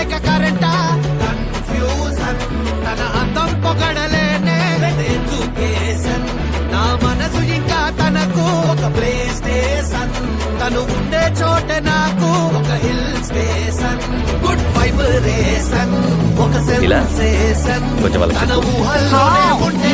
లేక కరెంటా? కన్ఫ్యూజన్ తన అందం పొగడలేనే. ఎడ్యుకేషన్ నా మనసు ఇంకా తనకు ఒక ప్లే స్టేషన్ తను ఉండే చోట నాకు ఒక హిల్ స్టేషన్. గుడ్ వైబ్రేషన్ ఒక సెన్సేషన్ తన చెప్పు. ఊహల్లోనే ఉండే